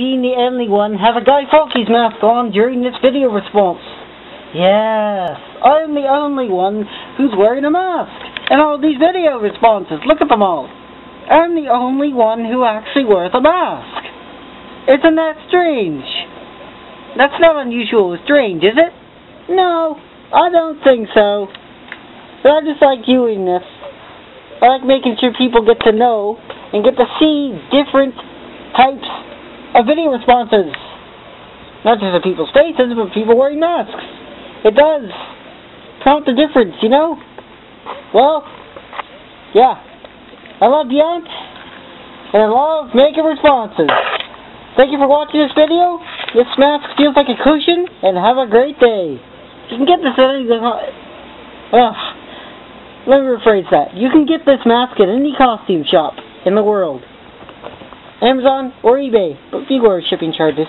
being the only one, have a Guy Fawkes mask on during this video response. Yes, I'm the only one who's wearing a mask in all these video responses. Look at them all. I'm the only one who actually wears a mask. Isn't that strange? That's not unusual or strange, is it? No, I don't think so. But I just like doing this. I like making sure people get to know and get to see different video responses. Not just of people's faces, but people wearing masks. It does count the difference, you know? Well, yeah. I love Beyoncé, and I love making responses. Thank you for watching this video. This mask feels like a cushion, and have a great day. You can get this at any... Ugh. Let me rephrase that. You can get this mask at any costume shop in the world. Amazon or eBay, but fewer shipping charges.